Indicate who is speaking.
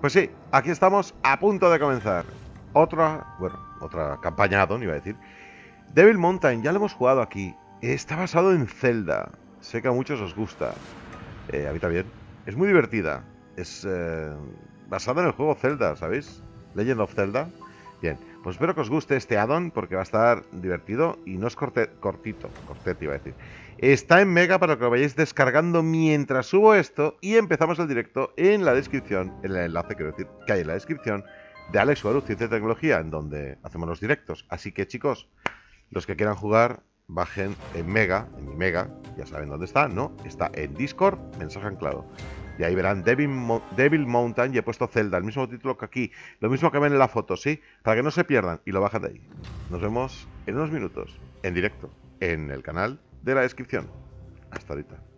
Speaker 1: Pues sí, aquí estamos a punto de comenzar. Otra, bueno, otra campaña addon, iba a decir. Devil Mountain, ya lo hemos jugado aquí. Está basado en Zelda. Sé que a muchos os gusta. Eh, a mí también. Es muy divertida. Es eh, basada en el juego Zelda, ¿sabéis? Legend of Zelda. Bien, pues espero que os guste este addon porque va a estar divertido y no es cortito, cortete iba a decir. Está en Mega para que lo vayáis descargando mientras subo esto y empezamos el directo en la descripción, en el enlace quiero decir, que hay en la descripción de Alex Waru, Ciencia y Tecnología, en donde hacemos los directos. Así que chicos, los que quieran jugar, bajen en Mega, en mi Mega, ya saben dónde está, ¿no? Está en Discord, mensaje anclado. Y ahí verán Devil, Mountain y he puesto Zelda, el mismo título que aquí. Lo mismo que ven en la foto, ¿sí? Para que no se pierdan y lo bajan de ahí. Nos vemos en unos minutos, en directo, en el canal de la descripción. Hasta ahorita.